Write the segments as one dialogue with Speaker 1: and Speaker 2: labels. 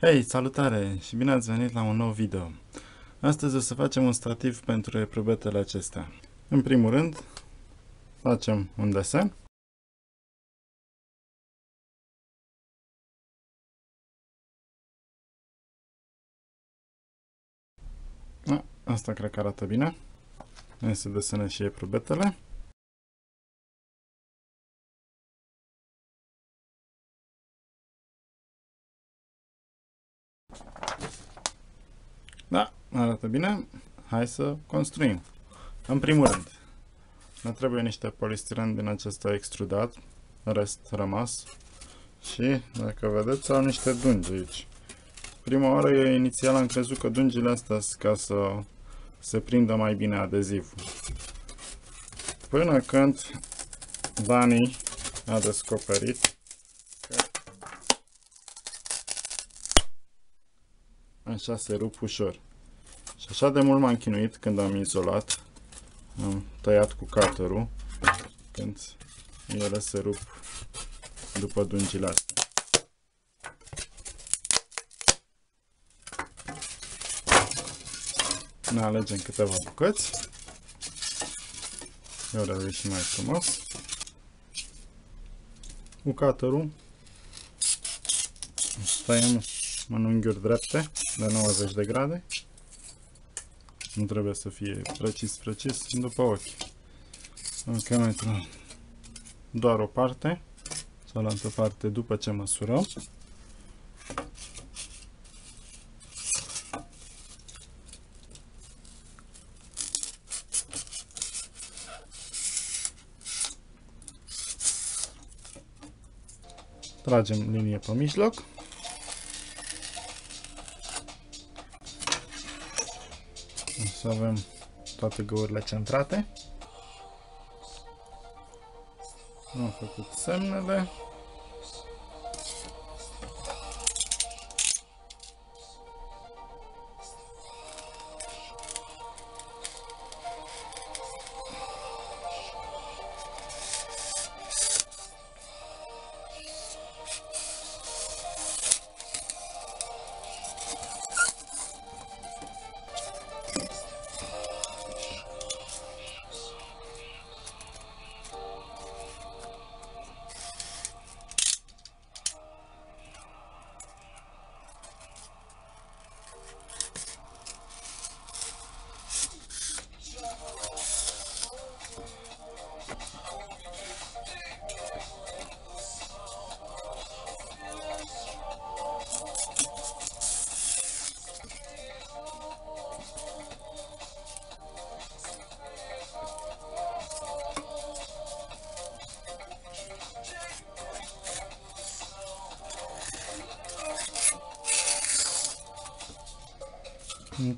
Speaker 1: Hei, salutare și bine ați venit la un nou video. Astăzi o să facem un stativ pentru eprubetele acestea. În primul rând, facem un desen. Da, asta cred că arată bine. Hai să desenăm și eprubetele. Da, arată bine. Hai să construim. În primul rând, ne trebuie niște polistiren din acesta extrudat, rest rămas. Și, dacă vedeți, au niște dungi aici. Prima oară, eu inițial am crezut că dungile astea sunt ca să se prindă mai bine adezivul. Până când Dani a descoperit așa se rup ușor. Și așa de mult m-am chinuit când am izolat, am tăiat cu cutter când ele se rup după dungile astea. Ne alegem câteva bucăți. Eu le și mai frumos. Cu cutter Stăiem în unghiuri drepte de 90 de grade. Nu trebuie să fie precis, precis, după ochi. Încămetru doar o parte, cealaltă parte după ce măsurăm. Tragem linie pe mijloc. Să avem toate găurile centrate. Am făcut semnele.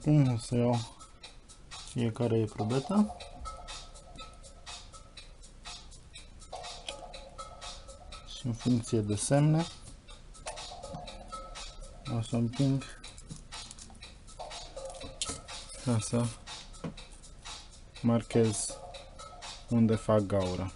Speaker 1: Acum o să iau fiecare e în funcție de semne o să împing ca să marchez unde fac gaură.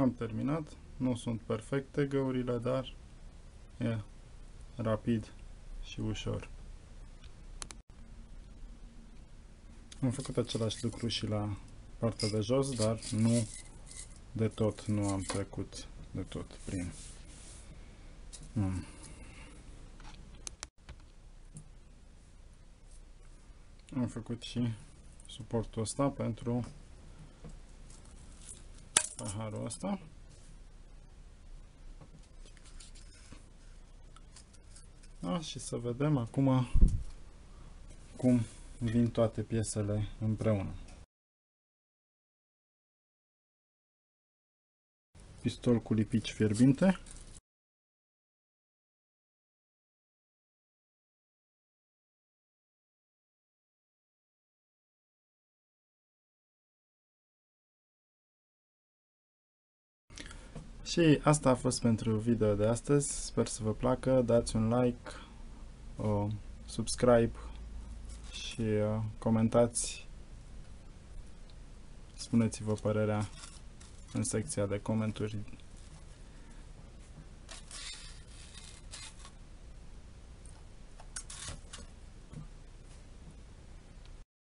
Speaker 1: Am terminat. Nu sunt perfecte găurile, dar e rapid și ușor. Am făcut același lucru și la partea de jos, dar nu de tot, nu am trecut de tot prin. Hmm. Am făcut și suportul ăsta pentru paharul ăsta. Da, și să vedem acum cum vin toate piesele împreună. Pistol cu lipici fierbinte. Și asta a fost pentru video de astăzi. Sper să vă placă. Dați un like, o subscribe și uh, comentați. Spuneți-vă părerea în secția de comentarii